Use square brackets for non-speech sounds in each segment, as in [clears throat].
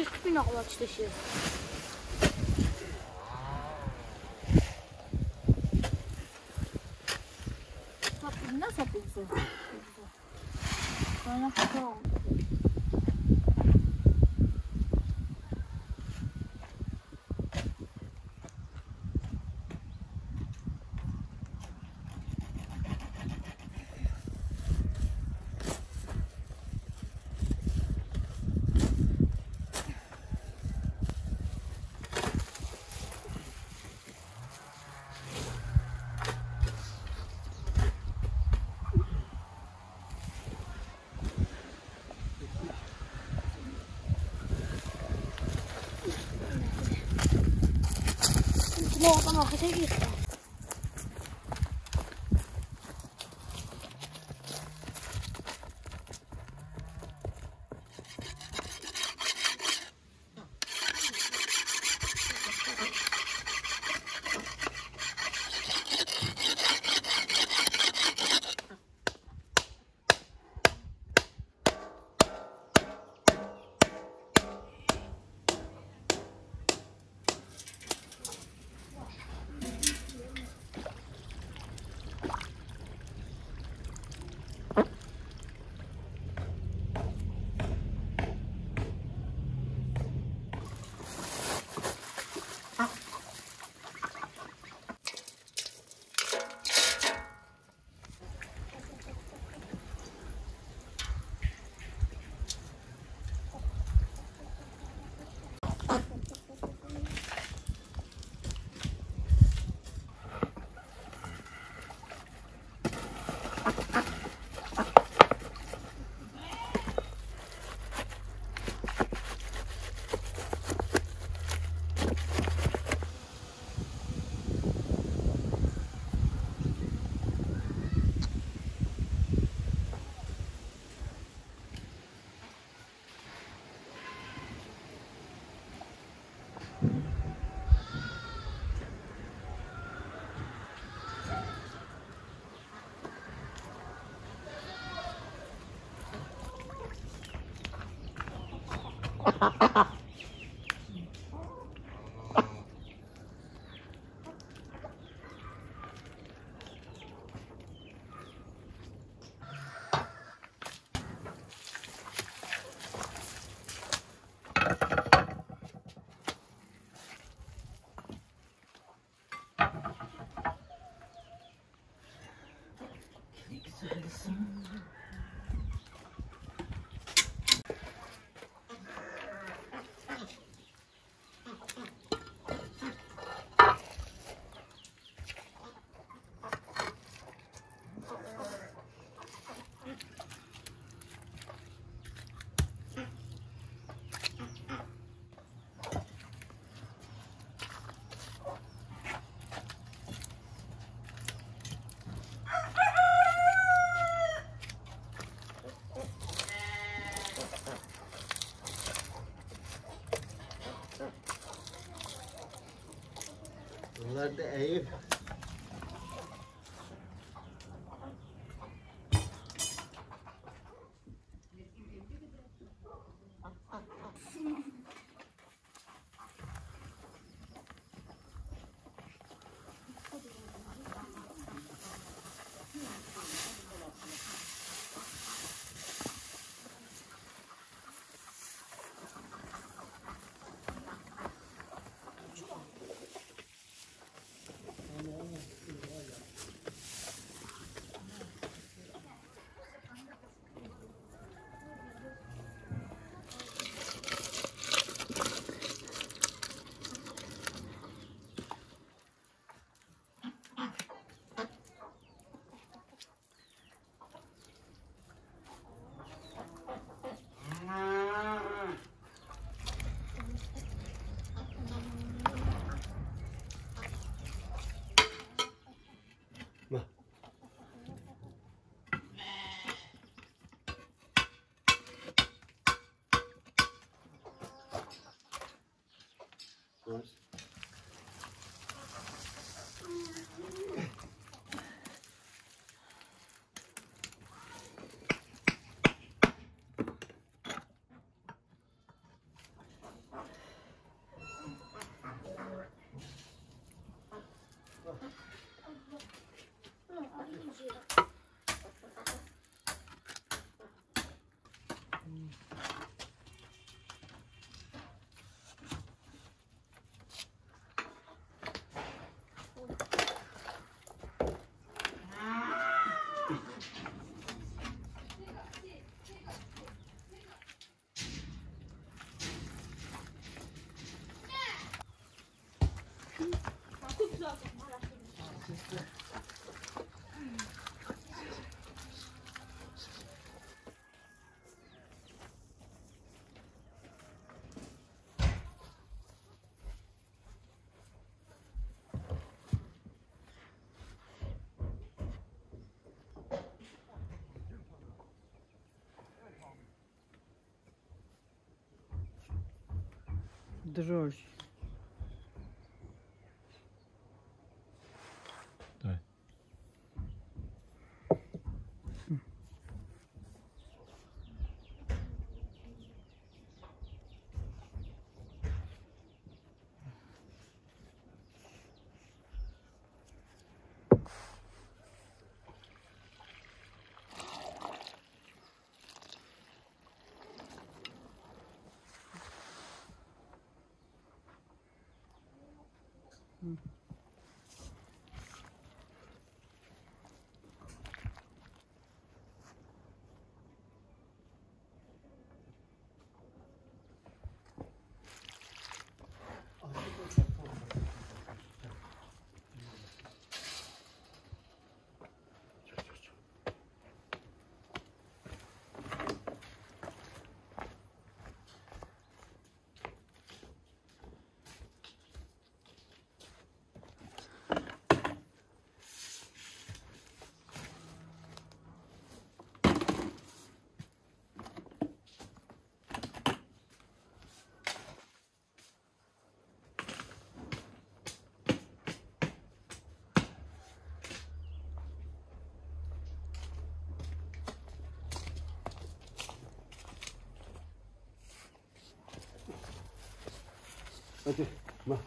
büyük bir nakla açılışıyız. 那我刚好还剩一盒 ha ha ha. let the Abe close? Дрожь. Mm. Oke, Mas.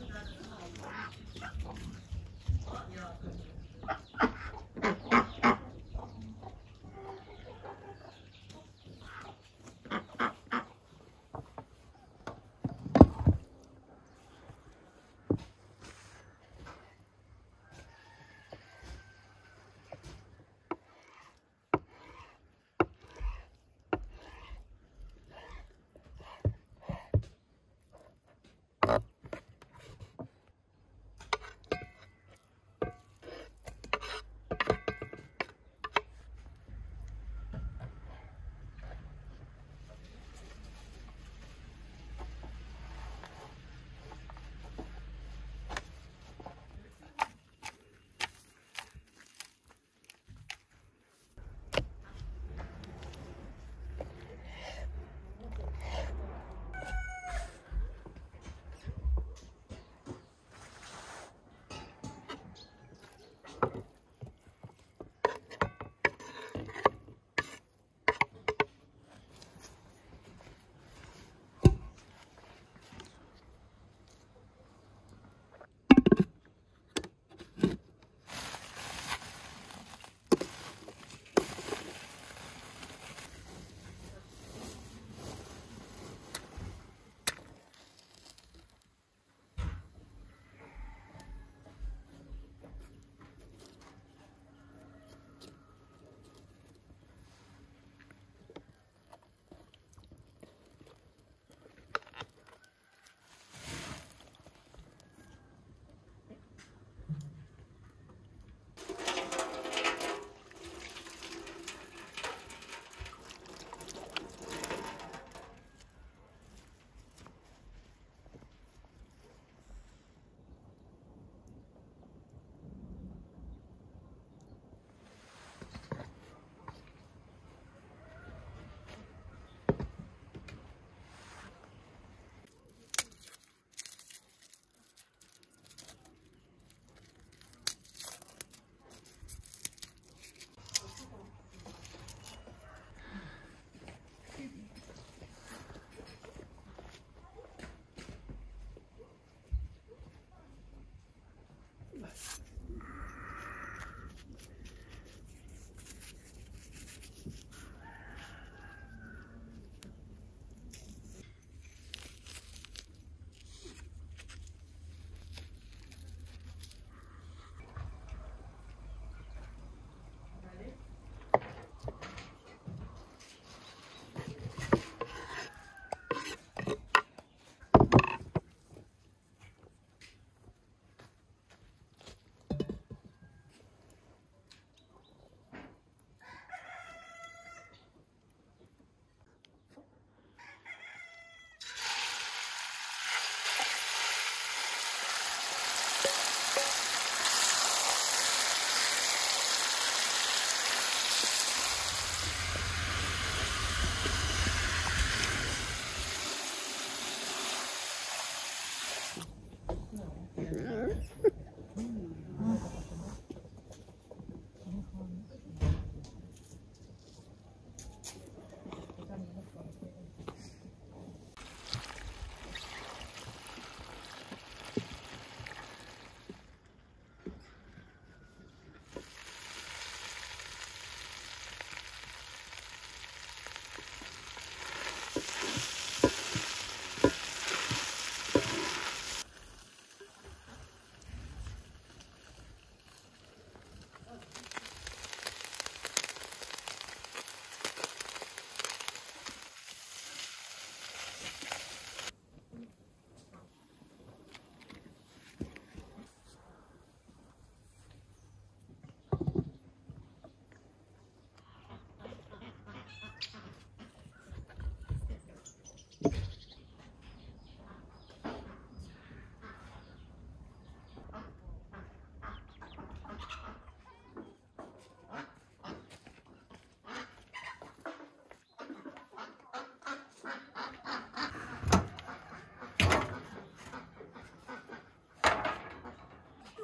drugs.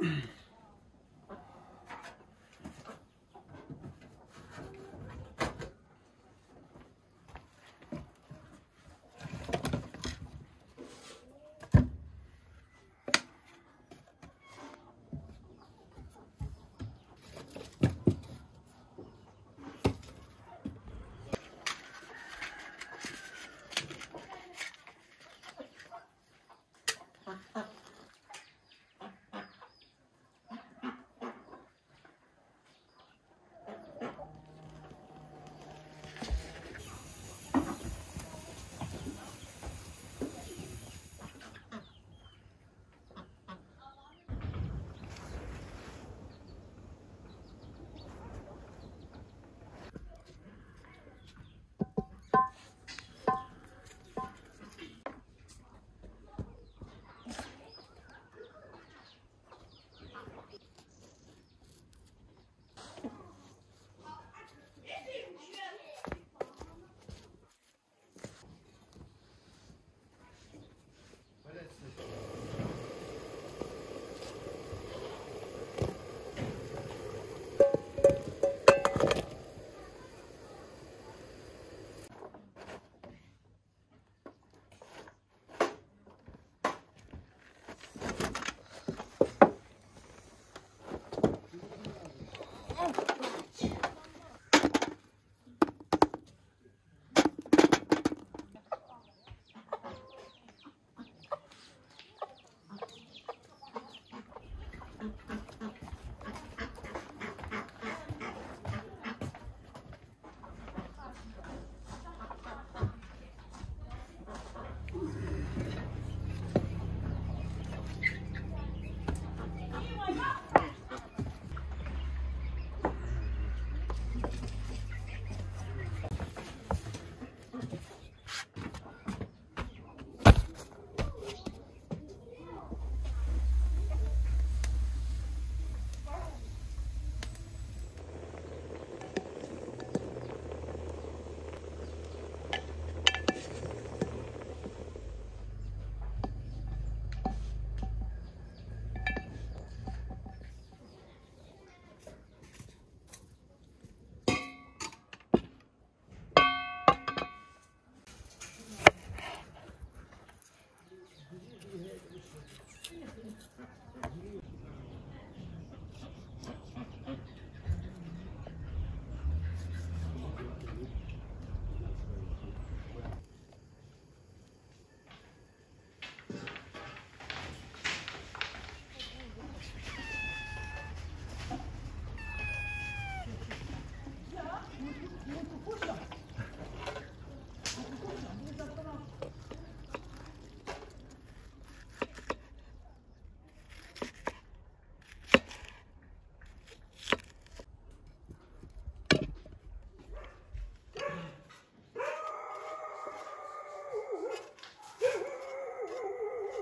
Mm-hmm. [clears throat]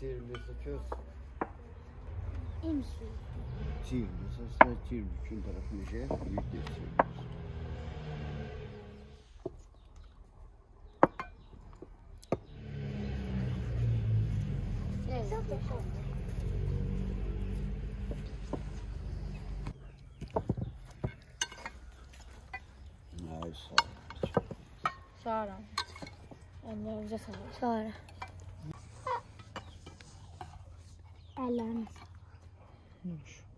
çevirmesi köz. İyi misin? Çevirmesi sıra çevirmiş. Şun tarafını şey büyük. Evet. Ay sağ ol. Sonra. Ellerinize sağlık. Sonra. Ellerine Sağ